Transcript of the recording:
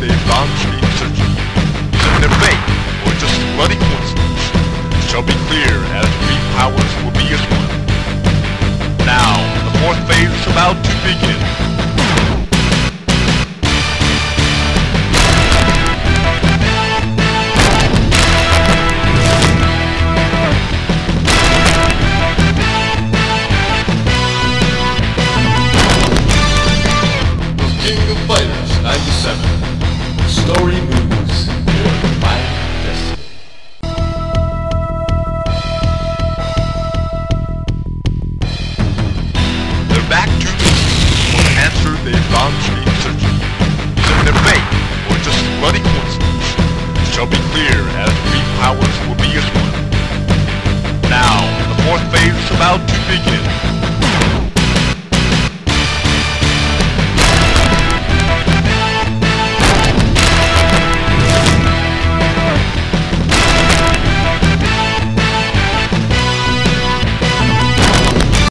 they launch the insurgent. Is it a or just bloody coincidence? It shall be clear as back to me for an answer they launchly searching. Then their fate, or just bloody coincidence, shall be clear as three powers will be as one. Now, the fourth phase is about to begin.